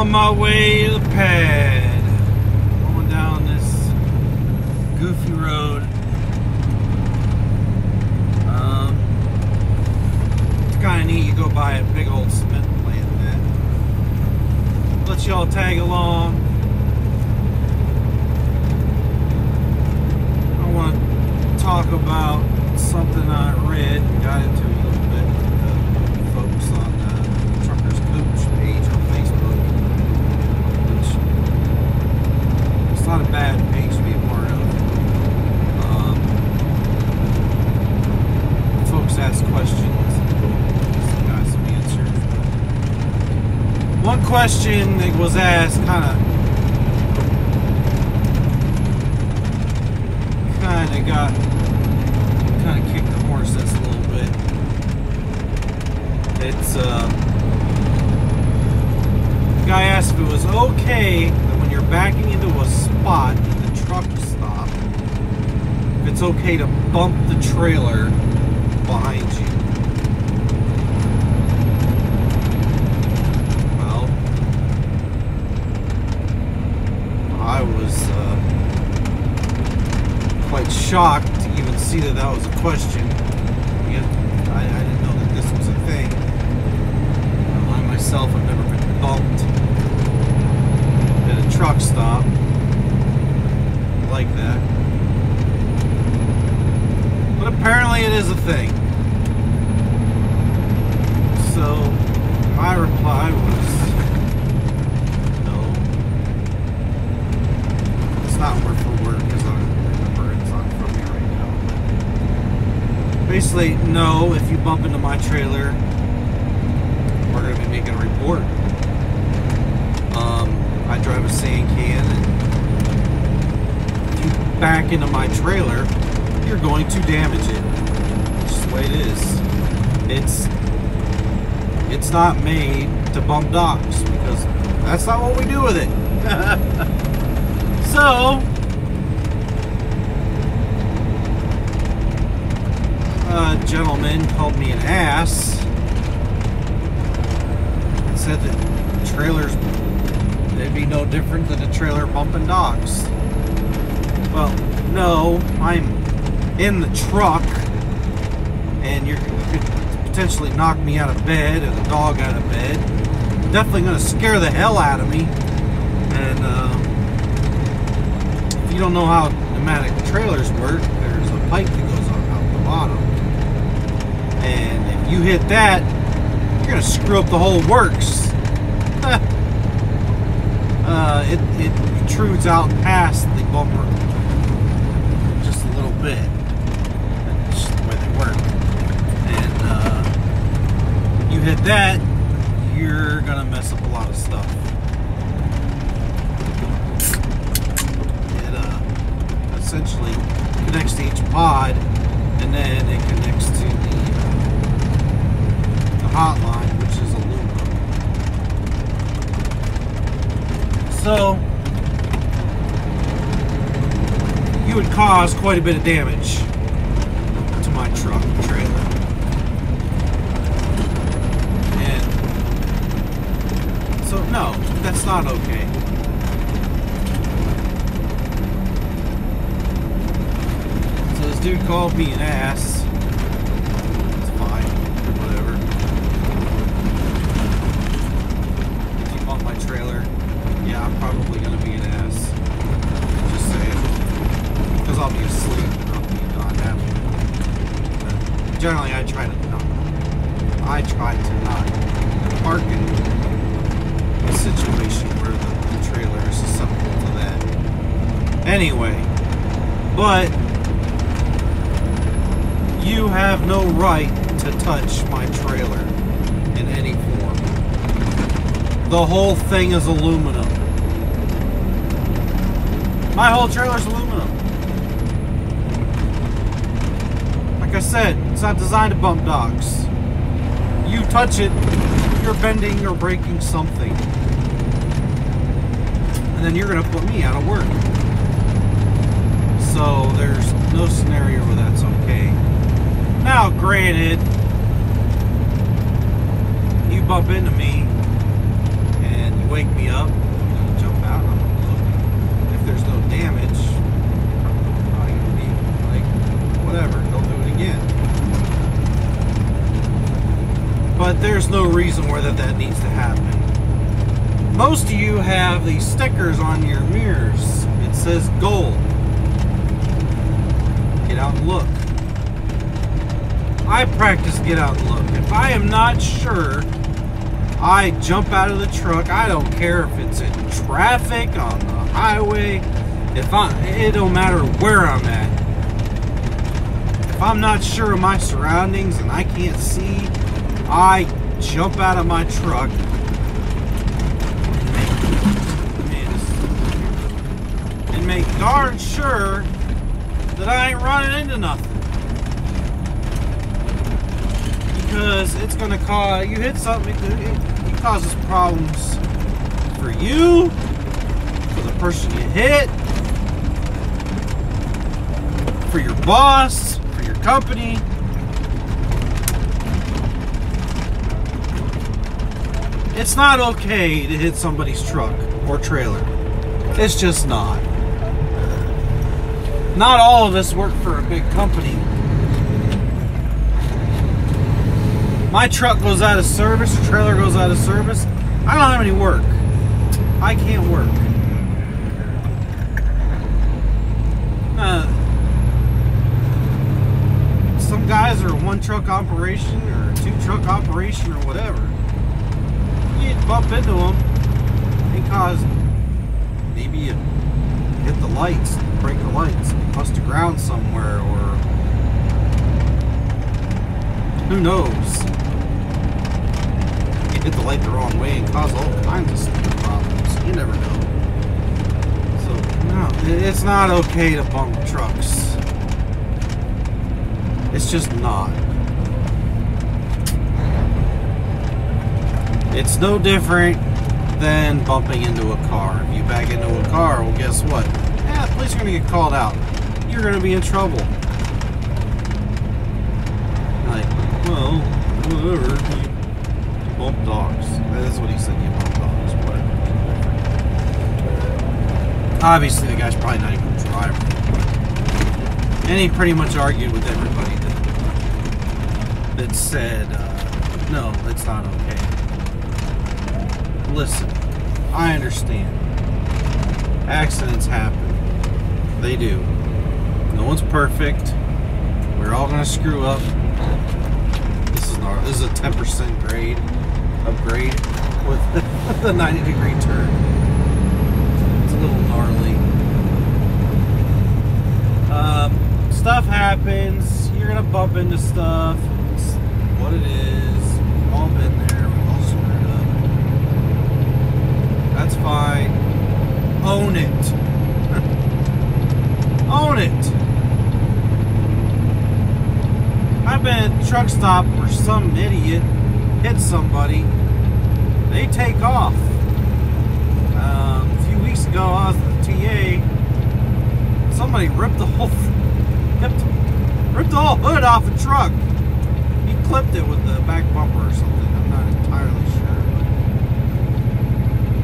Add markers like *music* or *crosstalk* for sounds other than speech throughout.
on my way to the pad. Going down this goofy road. Um, it's kind of neat. You go by a big old cement plant that lets y'all tag along. I want to talk about something I read and got into a little bit with the folks on the Truckers Coach page on Facebook. Which it's not a bad page to be a part of. Um, folks ask questions, and got some answers. One question that was asked kind of kind of got kind of kicked the horse a little bit. It's uh, the guy asked if it was okay backing into a spot at the truck stop, if it's okay to bump the trailer behind you. Well, I was uh, quite shocked to even see that that was a question. I, I didn't know that this was a thing. I myself have never been bumped truck stop like that. But apparently it is a thing. So my reply was no. It's not word for word because I remember it's not from me right now. Basically, no, if you bump into my trailer, we're going to be making a report. Um, I drive a sand can, and if you back into my trailer, you're going to damage it. Just the way it is. It's it's not made to bump docks because that's not what we do with it. *laughs* so a gentleman called me an ass and said that trailers they'd be no different than a trailer bumping docks. Well, no, I'm in the truck and you're, could potentially knock me out of bed and the dog out of bed. Definitely going to scare the hell out of me. And uh, if you don't know how pneumatic trailers work, there's a pipe that goes out the bottom. And if you hit that, you're going to screw up the whole works. *laughs* uh, it, it protrudes out past the bumper just a little bit. That's just the way they work. And uh, you hit that, you're gonna mess up a lot of stuff. It uh, essentially connects to each pod, and then it connects to the, uh, the hotline, which is aluminum. So you would cause quite a bit of damage to my truck and trailer. And so, no, that's not okay. So this dude called me an ass. It's fine, whatever. If you bump my trailer, yeah, I'm probably gonna be an ass. Just saying because I'll be asleep and I'll be not happy. But generally, I try to not. I try to not park in a situation where the, the trailer is susceptible to that. Anyway, but you have no right to touch my trailer in any form. The whole thing is aluminum. My whole trailer's aluminum. Like I said, it's not designed to bump docks. You touch it, you're bending or breaking something. And then you're going to put me out of work. So there's no scenario where that's okay. Now, granted, you bump into me and you wake me up, I'm gonna jump out. I'm gonna look. If there's no damage, I'm gonna be like, whatever. Don't do it again. But there's no reason where that that needs to happen. Most of you have these stickers on your mirrors. It says gold. Get out and look. I practice get out look. If I am not sure, I jump out of the truck. I don't care if it's in traffic, on the highway. If I, it don't matter where I'm at. If I'm not sure of my surroundings and I can't see, I jump out of my truck and make darn sure that I ain't running into nothing. Because it's gonna cause you hit something, it, it causes problems for you, for the person you hit, for your boss, for your company. It's not okay to hit somebody's truck or trailer. It's just not. Not all of us work for a big company. My truck goes out of service, the trailer goes out of service. I don't have any work. I can't work. Uh, some guys are one truck operation or two truck operation or whatever. You bump into them and because maybe you hit the lights, break the lights, bust the ground somewhere, or who knows? You hit the light the wrong way and cause all kinds of stupid problems. You never know. So, no, it's not okay to bump trucks. It's just not. It's no different than bumping into a car. If you back into a car, well, guess what? Yeah, the police are going to get called out. You're going to be in trouble. Like, well, you bump dogs. That's what he said. You bump dogs. Whatever. Obviously, the guy's probably not even a driver. And he pretty much argued with everybody that, that said, uh, no, it's not okay listen, I understand. Accidents happen. They do. No one's perfect. We're all gonna screw up. This is this is a 10% grade upgrade with *laughs* the 90 degree turn. It's a little gnarly. Um, stuff happens. You're gonna bump into stuff. It's what it is. We've all been there. We've all screwed up. That's fine. Own it. *laughs* Own it. Been at a truck stop where some idiot hit somebody. They take off. Um, a few weeks ago, I was at the TA. Somebody ripped the whole ripped, ripped the whole hood off a truck. He clipped it with the back bumper or something. I'm not entirely sure.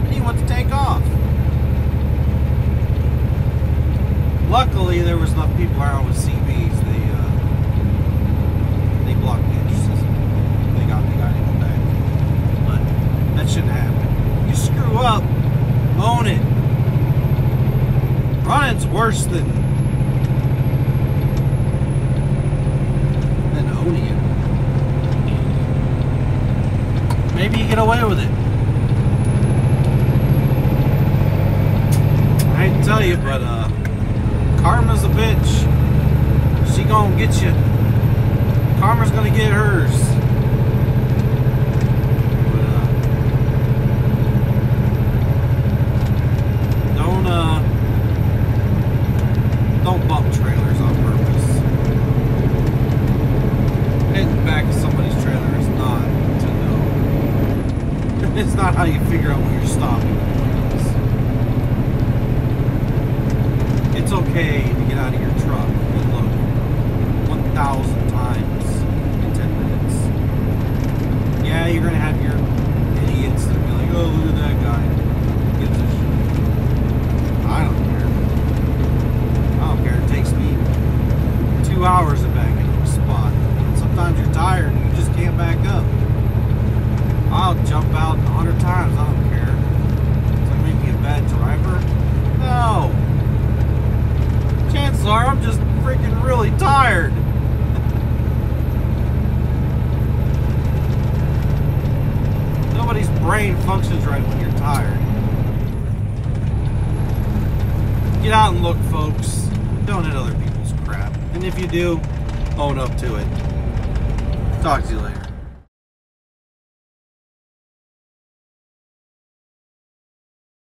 And he went to take off. Luckily, there was enough people around with CBs. They uh, they blocked the entry system. They got the guy to go back. But that shouldn't happen. You screw up, own it. Running's worse than than owning it. Maybe you get away with it. I to tell you, but uh, karma's a bitch. She gonna get you. Karma's gonna get hers. But, uh, don't uh, don't bump trailers on purpose. Hitting back of somebody's trailer is not to know. It's not how you figure It's okay to get out of your truck and look 1,000 times in 10 minutes. Yeah, you're going to have your idiots that be like, oh, look at that guy. are. I'm just freaking really tired. Nobody's brain functions right when you're tired. Get out and look, folks. Don't hit other people's crap. And if you do, own up to it. Talk to you later.